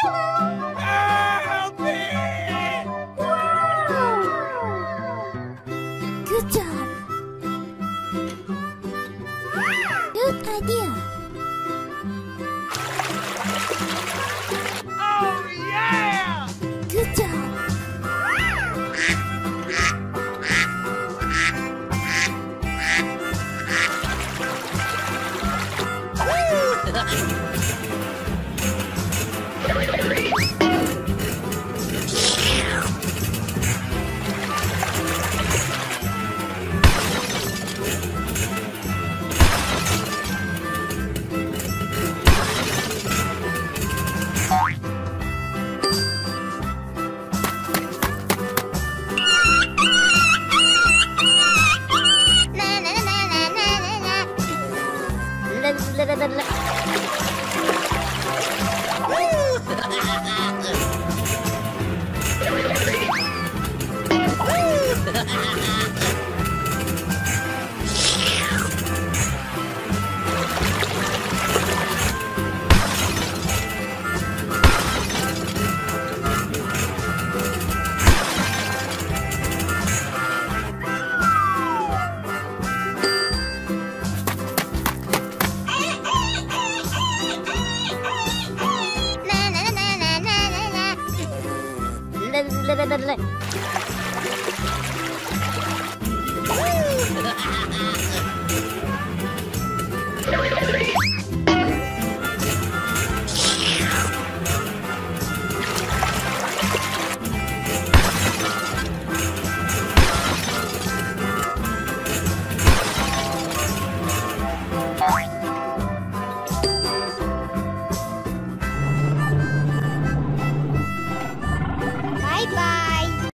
Help me! Good job. Good idea. Oh, yeah! Good job. Ha ha ha! Ha ha ha!